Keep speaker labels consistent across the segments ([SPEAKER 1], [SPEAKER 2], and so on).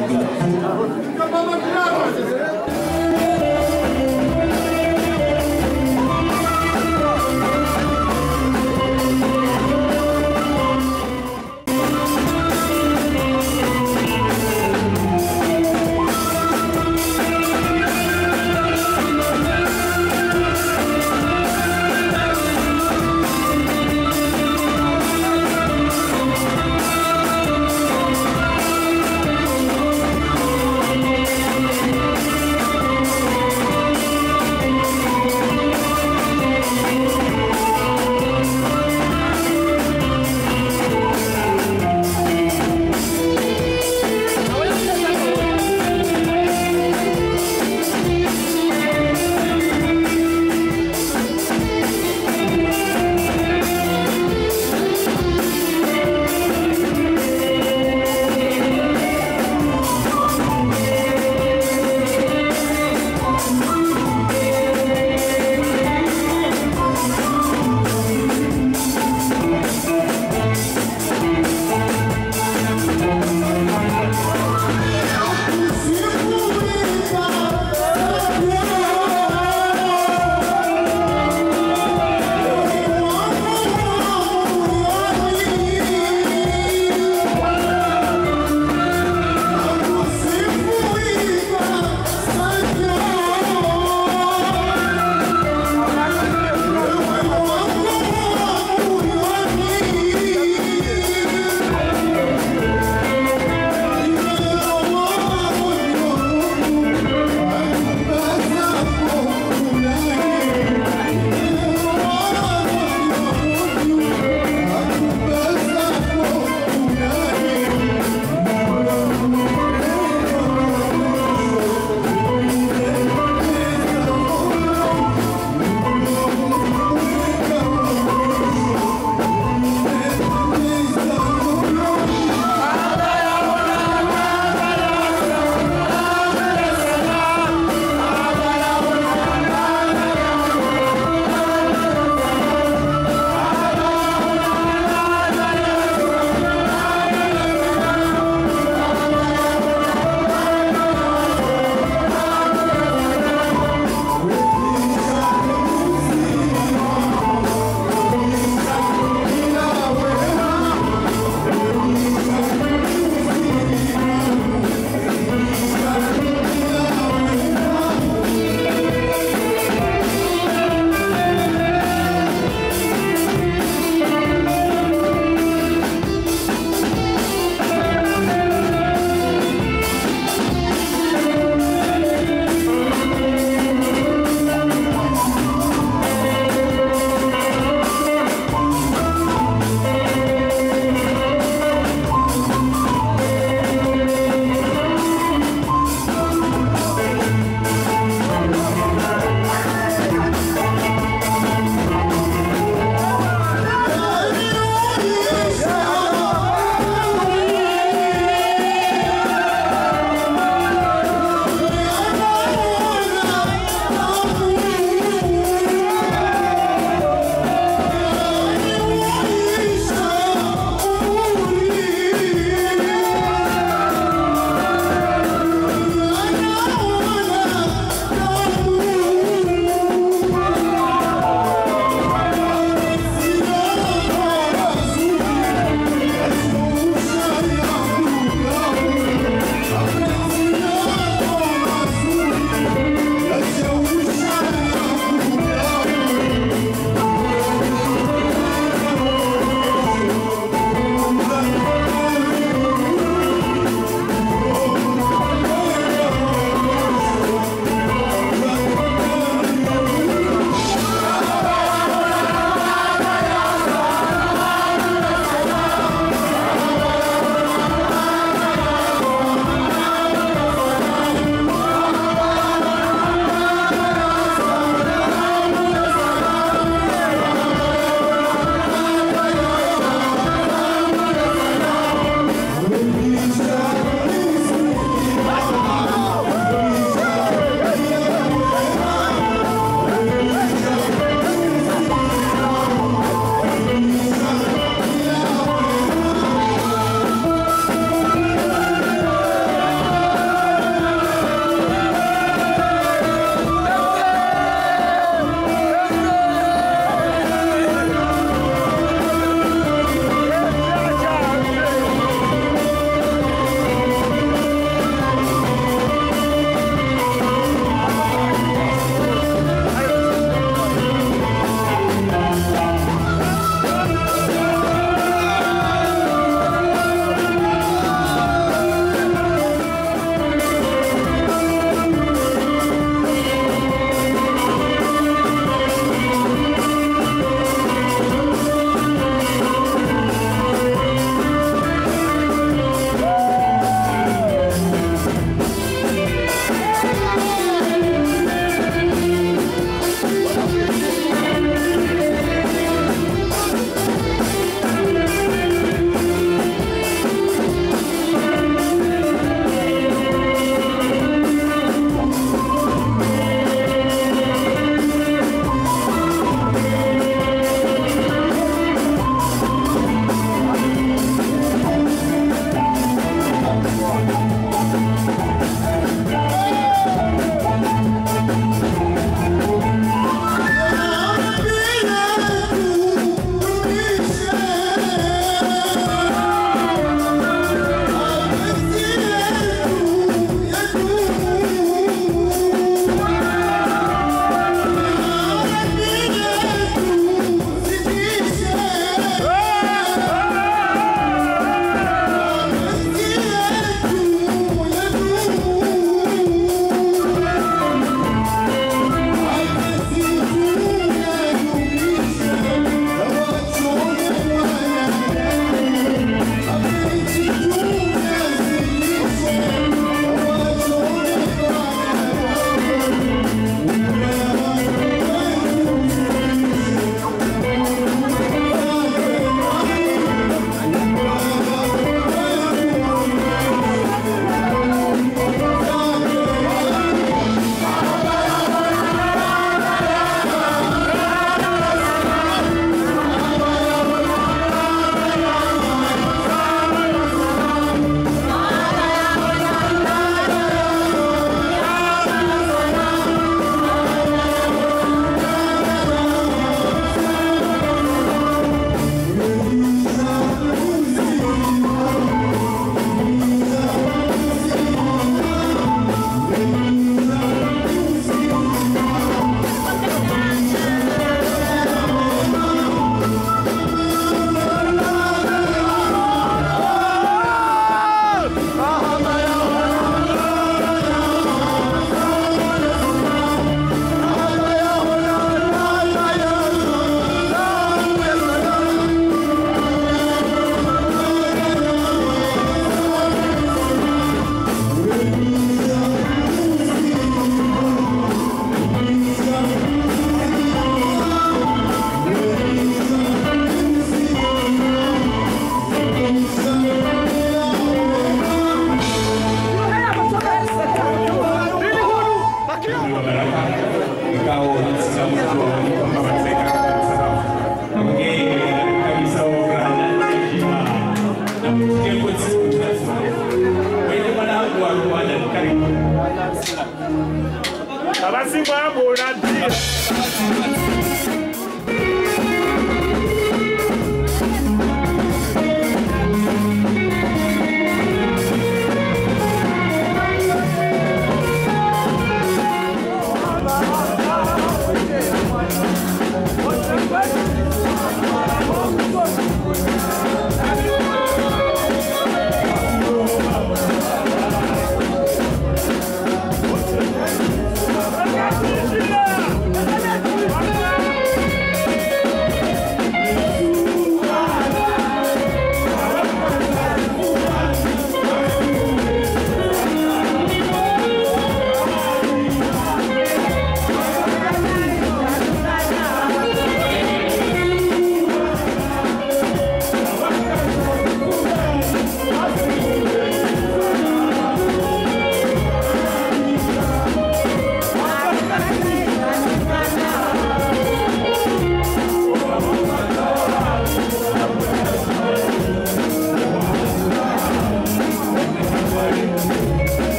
[SPEAKER 1] Thank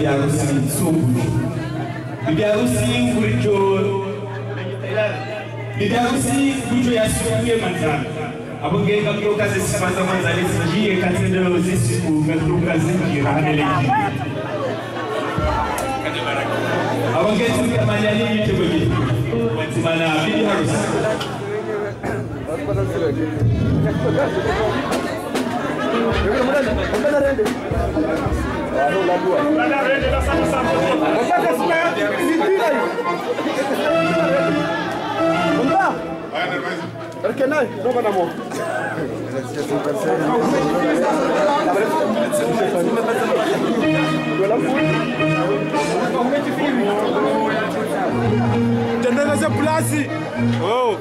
[SPEAKER 1] Bibiarusi Sukur. Bibiarusi Kuricho. Bibiarusi Kuricho ya Sukur Manzana. Abonge kakiro kazi sipata manzana sijie katenda zisi kugatru kazi kirane lengi. Abonge tuka manyani yite bwe. Matimana Bibiarusi. Thank you. Perché noi non andiamo? Tendenza plasi. Oh.